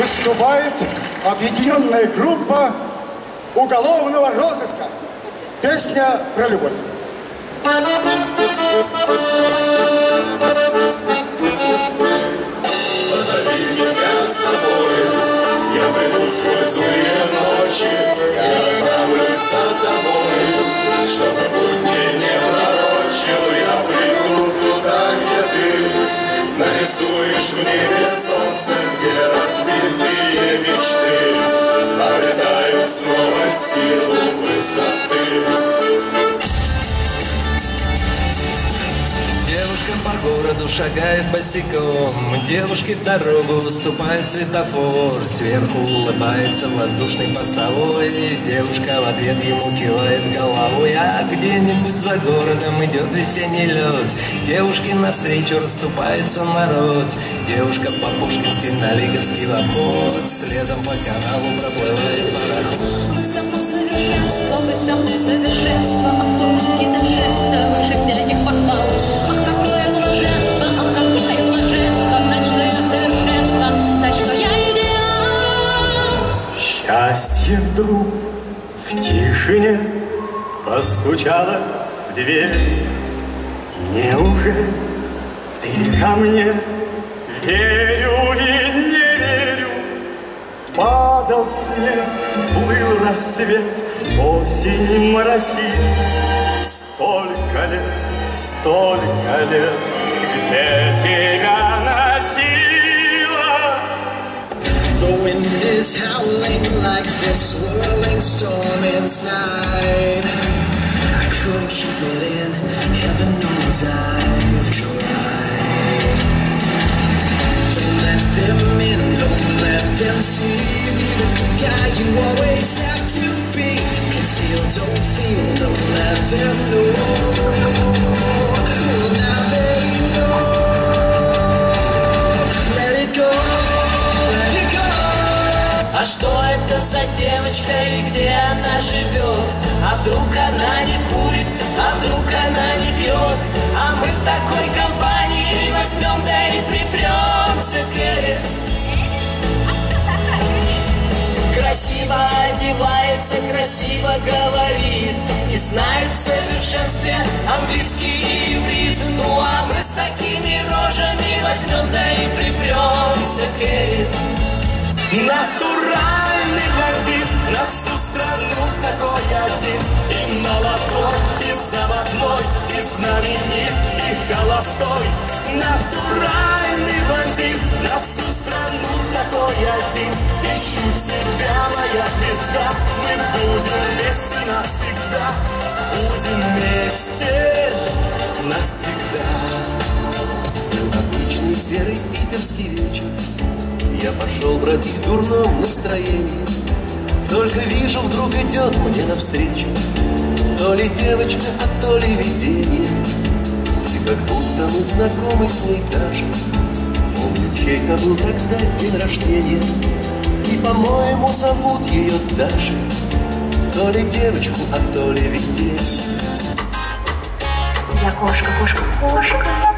выступает объединенная группа уголовного розыска. Песня про любовь. Позови меня с собой, я приду сквозь ночи, я отправлюсь за тобой, чтобы будни не пророчил, я приду туда, где ты нарисуешь в небе солнце, где мечты обретают снова силу городу шагает босиком. Девушке дорогу уступает светофор. Сверху улыбается воздушный постовой Девушка в ответ ему кивает головой. А где-нибудь за городом идет весенний лед. Девушке навстречу расступается народ. Девушка по Пушкинской на Лиговский в обход. Следом по каналу проплывает пароход. Мы само совершенство, мы само совершенство Счастье вдруг в тишине постучалось в дверь. Неужели ты ко мне верю и не верю? Падал снег, плыл рассвет, осень моросит. Столько лет, столько лет, где тебя swirling storm inside. I couldn't keep it in, heaven knows I've tried. Don't let them in, don't let them see me the guy you always живет? А вдруг она не курит, а вдруг она не пьет? А мы в такой компании возьмем, да и припремся к Элис. Красиво одевается, красиво говорит И знает в совершенстве английский иврит Ну а мы с такими рожами возьмем, да и припремся к Элис. Холостой Натуральный бандит. На всю страну такой один. Ищу тебя, моя звезда. Мы будем вместе навсегда. Будем вместе навсегда. Обычный серый питерский вечер. Я пошел бродить в дурном настроении. Только вижу, вдруг идет мне навстречу. То ли девочка, а то ли видение как будто мы знакомы с ней даже. Помню, чей-то был тогда день рождения И, по-моему, зовут ее Даша. То ли девочку, а то ли видение Я кошка, кошка, кошка,